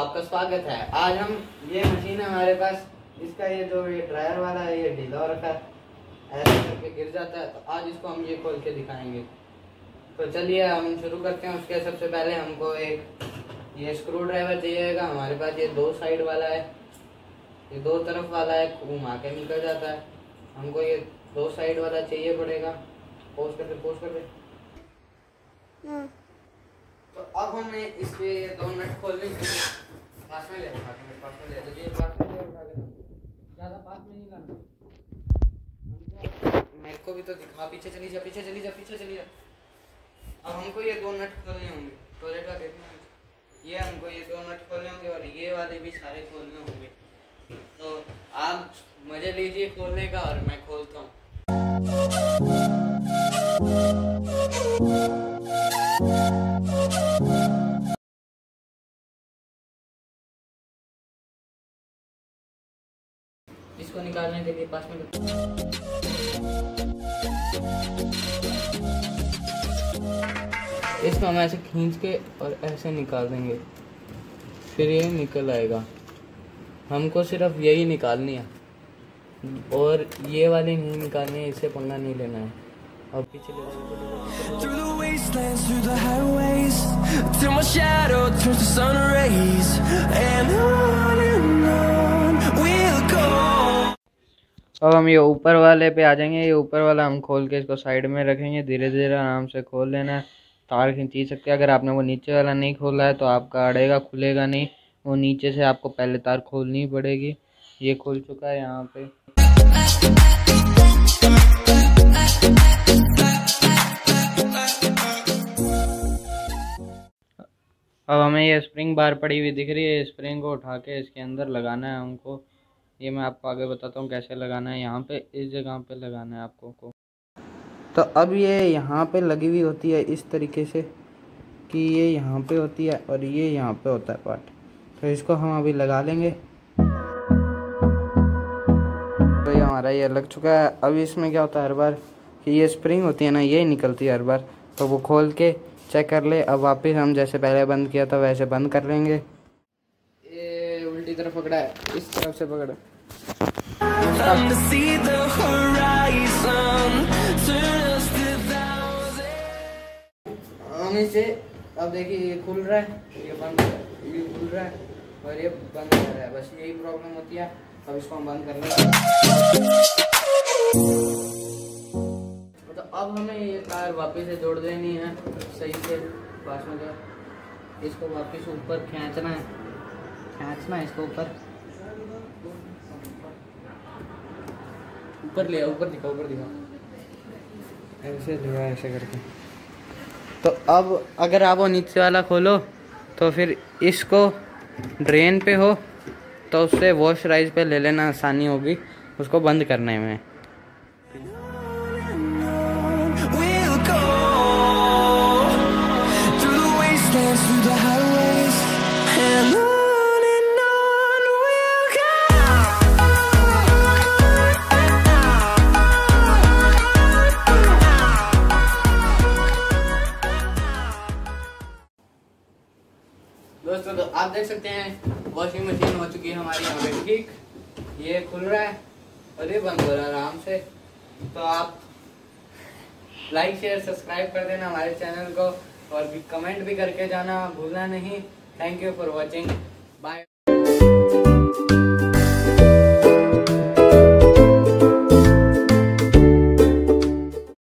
आपका स्वागत है। आज हम ये मशीन है हमारे पास। इसका ये जो ये ड्रायर वाला है ये ढीला रखा है। ऐसे करके गिर जाता है। तो आज इसको हम ये खोल के दिखाएँगे। तो चलिए हम शुरू करते हैं। उसके सबसे पहले हमको एक ये स्क्रू ड्राइवर चाहिएगा हमारे पास ये दो साइड वाला है। ये दो तरफ़ वाला है। घुमा के निकल जाता है। हमको ये दो साइड वाला चाहिए पड़ेगा। पोस्ट करके पोस्ट करके तो अब हमें इसके दो नट खोलने पास में ले पास में पास में ले ये पास में ले उठा के। ज़्यादा पास में नहीं लाना मेरे को भी तो दिखा पीछे चली जा पीछे चली जा पीछे चली जा। अब हमको ये दो नट खोलने होंगे टॉयलेट का देखना ये हमको ये दो नट खोलने होंगे और ये वाले भी सारे खोलने होंगे। तो आप मज़े लीजिए खोलने का और मैं खोलता हूँ। इसको निकालने के लिए पास में इसको हम ऐसे खींच के और ऐसे निकाल देंगे। फिर ये निकल आएगा। हमको सिर्फ़ यही निकालनी है। और ये वाली नहीं निकालनी है इससे पंगा नहीं लेना है। और पीछे अब हम ये ऊपर वाले पे आ जाएँगे, ये ऊपर वाला हम खोल के इसको साइड में रखेंगे धीरे धीरे आराम से खोल लेना है। तार खींची सकते हैं, अगर आपने वो नीचे वाला नहीं खोला है तो आपका अड़ेगा, खुलेगा नहीं, वो नीचे से आपको पहले तार खोलनी पड़ेगी। ये खुल चुका है यहाँ पे। अब हमें ये स्प्रिंग बार पड़ी हुई दिख रही है स्प्रिंग को उठा के इसके अंदर लगाना है हमको। ये मैं आपको आगे बताता हूँ कैसे लगाना है, यहाँ पे, इस जगह पे लगाना है आपको को तो अब ये यहाँ पे लगी हुई होती है इस तरीके से कि ये यहाँ पे होती है और ये यहाँ पे होता है पार्ट। तो इसको हम अभी लगा लेंगे। तो ये हमारा ये लग चुका है। अब इसमें क्या होता है हर बार कि ये स्प्रिंग होती है ना, ये निकलती है हर बार। तो वो खोल के चेक कर ले। अब वापस हम जैसे पहले बंद किया था, वैसे बंद कर लेंगे। तरफ़ पकड़ा है, इस तरफ़ से पकड़ा। इसे, अब देखिए, ये खुल रहा है, ये बंद ये खुल रहा है, और ये बंद कर रहा है, बस यही प्रॉब्लम होती है, अब इसको हम बंद कर लेंगे तो अब हमें ये तार वापस से जोड़ देनी है, सही से, पास में जो इसको वापस ऊपर खींचना है। है इसको ऊपर। ऊपर ले ऊपर दिखा ऊपर दिखा। ऐसे लिया ऐसे करके। तो अब अगर आप वो नीचे वाला खोलो तो फिर इसको ड्रेन पे हो तो उससे वॉश राइज पे ले लेना आसानी होगी। उसको बंद करने में। We'll go through the आप देख सकते हैं वॉशिंग मशीन हो चुकी है हमारी यहाँ पे, ठीक? ये खुल रहा है और ये बंद हो रहा है आराम से। तो आप लाइक शेयर सब्सक्राइब कर देना हमारे चैनल को और भी कमेंट भी करके जाना, भूलना नहीं। Thank you for watching bye